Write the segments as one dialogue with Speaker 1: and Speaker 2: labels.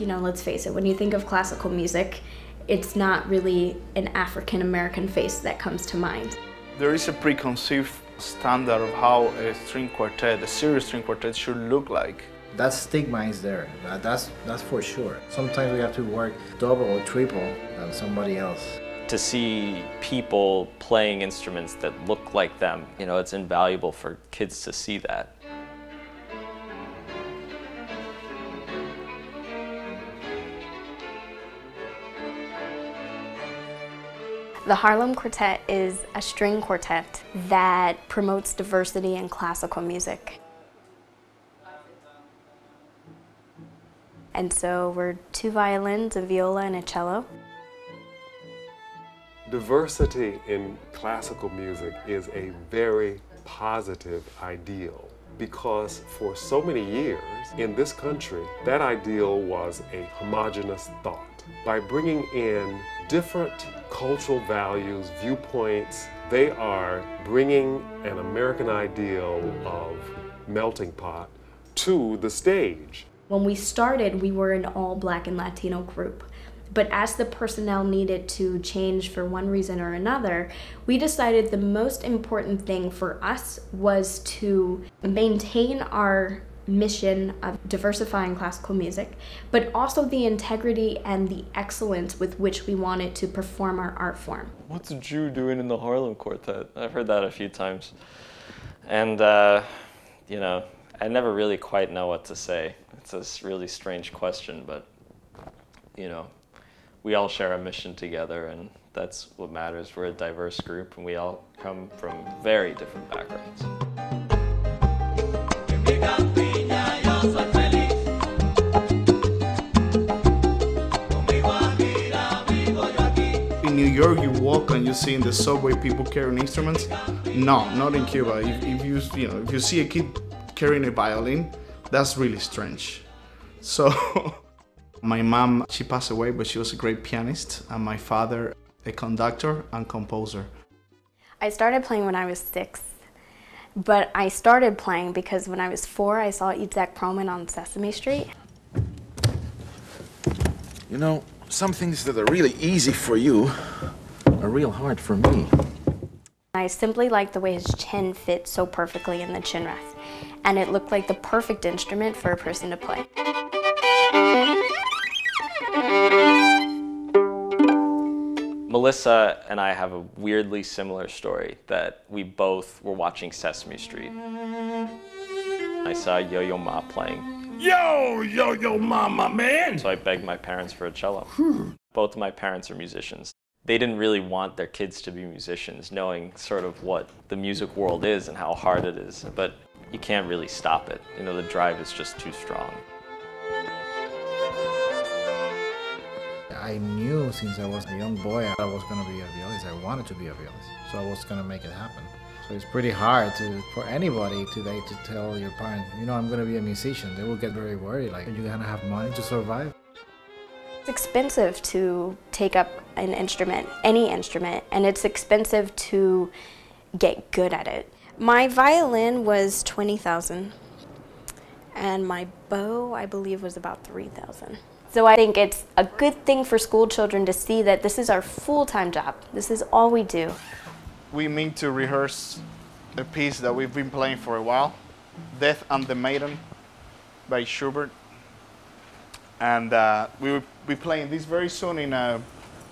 Speaker 1: you know, let's face it, when you think of classical music, it's not really an African American face that comes to mind.
Speaker 2: There is a preconceived standard of how a string quartet, a serious string quartet, should look like.
Speaker 3: That stigma is there. That's that's for sure. Sometimes we have to work double or triple than somebody else.
Speaker 4: To see people playing instruments that look like them, you know, it's invaluable for kids to see that.
Speaker 1: The Harlem Quartet is a string quartet that promotes diversity in classical music. And so we're two violins, a viola, and a cello.
Speaker 5: Diversity in classical music is a very positive ideal because for so many years in this country, that ideal was a homogenous thought. By bringing in different cultural values, viewpoints, they are bringing an American ideal of melting pot to the stage.
Speaker 1: When we started, we were an all black and Latino group. But as the personnel needed to change for one reason or another, we decided the most important thing for us was to maintain our mission of diversifying classical music, but also the integrity and the excellence with which we wanted to perform our art form.
Speaker 4: What's Drew doing in the Harlem Quartet? I've heard that a few times. And, uh, you know, I never really quite know what to say. It's a really strange question, but you know, we all share a mission together, and that's what matters. We're a diverse group, and we all come from very different backgrounds.
Speaker 2: York, you walk and you see in the subway people carrying instruments. No, not in Cuba. If, if you you know if you see a kid carrying a violin, that's really strange. So, my mom, she passed away, but she was a great pianist, and my father, a conductor and composer.
Speaker 1: I started playing when I was six, but I started playing because when I was four, I saw Itzhak Perlman on Sesame Street.
Speaker 6: You know, some things that are really easy for you are real hard for me.
Speaker 1: I simply liked the way his chin fit so perfectly in the chin rest, and it looked like the perfect instrument for a person to play.
Speaker 4: Melissa and I have a weirdly similar story that we both were watching Sesame Street. I saw Yo Yo Ma playing.
Speaker 6: Yo, yo, yo, mama, man!
Speaker 4: So I begged my parents for a cello. Both of my parents are musicians they didn't really want their kids to be musicians, knowing sort of what the music world is and how hard it is. But you can't really stop it. You know, the drive is just too strong.
Speaker 3: I knew since I was a young boy I was going to be a violist. I wanted to be a violist, so I was going to make it happen. So it's pretty hard to for anybody today to tell your parents, you know, I'm going to be a musician. They will get very worried, like, are you going to have money to survive?
Speaker 1: It's expensive to take up an instrument, any instrument, and it's expensive to get good at it. My violin was 20,000 and my bow I believe was about 3,000. So I think it's a good thing for school children to see that this is our full-time job. This is all we do.
Speaker 2: We mean to rehearse a piece that we've been playing for a while, Death and the Maiden by Schubert and uh, we will be playing this very soon in uh,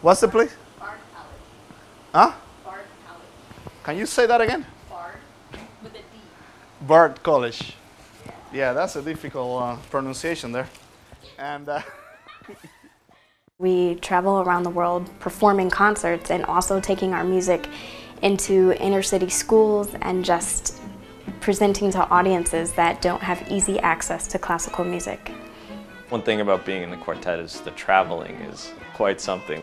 Speaker 2: what's the place?
Speaker 1: Bard College.
Speaker 2: Huh?
Speaker 1: Bard College.
Speaker 2: Can you say that again?
Speaker 1: Bard with a D.
Speaker 2: Bard College. Yeah, yeah that's a difficult uh, pronunciation there. And uh,
Speaker 1: we travel around the world performing concerts and also taking our music into inner city schools and just presenting to audiences that don't have easy access to classical music.
Speaker 4: One thing about being in the quartet is the traveling is quite something.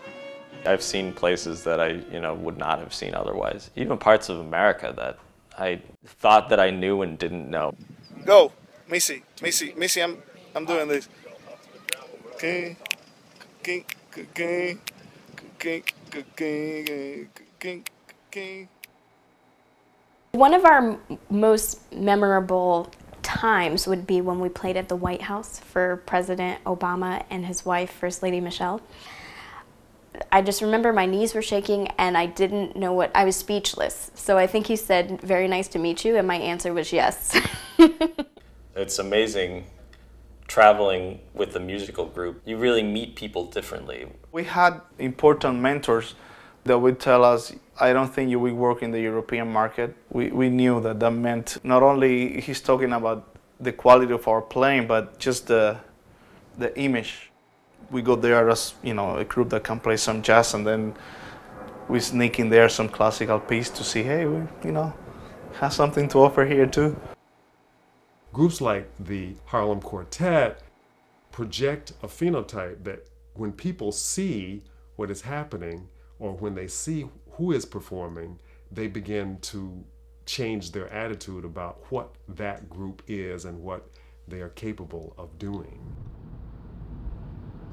Speaker 4: I've seen places that I, you know, would not have seen otherwise. Even parts of America that I thought that I knew and didn't know.
Speaker 2: Go, Missy, Missy, Missy, I'm, I'm doing this. Okay, okay, okay, okay, okay, okay, okay.
Speaker 1: One of our most memorable times would be when we played at the White House for President Obama and his wife, First Lady Michelle. I just remember my knees were shaking and I didn't know what I was speechless. So I think he said, "Very nice to meet you," and my answer was yes.
Speaker 4: it's amazing traveling with a musical group. You really meet people differently.
Speaker 2: We had important mentors that would tell us, I don't think you will work in the European market. We, we knew that that meant not only he's talking about the quality of our playing, but just the, the image. We go there as, you know, a group that can play some jazz and then we sneak in there some classical piece to see, hey, we, you know, have something to offer here too.
Speaker 5: Groups like the Harlem Quartet project a phenotype that when people see what is happening or when they see who is performing, they begin to change their attitude about what that group is and what they are capable of doing.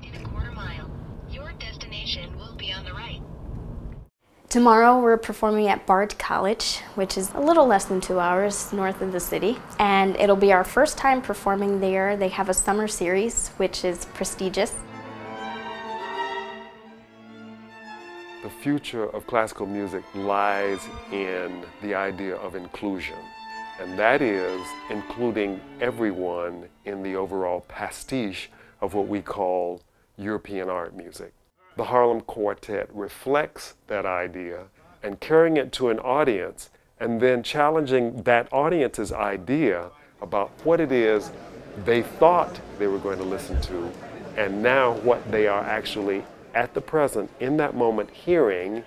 Speaker 7: In a quarter mile, your destination will be on the right.
Speaker 1: Tomorrow we're performing at Bard College, which is a little less than two hours north of the city. And it'll be our first time performing there. They have a summer series, which is prestigious.
Speaker 5: The future of classical music lies in the idea of inclusion, and that is including everyone in the overall pastiche of what we call European art music. The Harlem Quartet reflects that idea and carrying it to an audience and then challenging that audience's idea about what it is they thought they were going to listen to and now what they are actually at the present, in that moment, hearing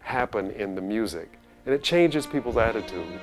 Speaker 5: happen in the music. And it changes people's attitude.